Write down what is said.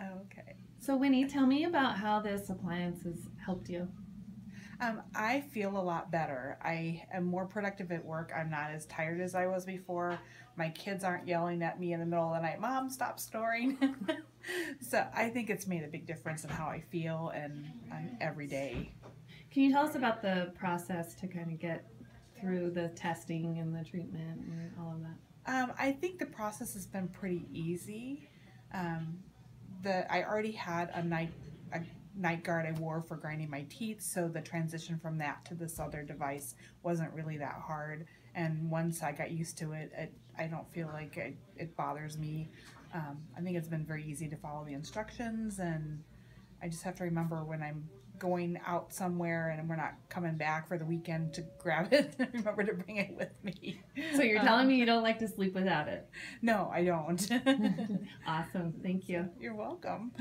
Oh, okay. So, Winnie, tell me about how this appliance has helped you. Um, I feel a lot better. I am more productive at work. I'm not as tired as I was before. My kids aren't yelling at me in the middle of the night, Mom, stop snoring. so I think it's made a big difference in how I feel and um, every day. Can you tell us about the process to kind of get through the testing and the treatment and all of that? Um, I think the process has been pretty easy. The I already had a night a night guard I wore for grinding my teeth, so the transition from that to this other device wasn't really that hard. And once I got used to it, it I don't feel like it, it bothers me. Um, I think it's been very easy to follow the instructions, and I just have to remember when I'm going out somewhere and we're not coming back for the weekend to grab it, remember to bring it with me. So, you're telling Um, me you don't like to sleep without it? No, I don't. awesome. Thank you. You're welcome.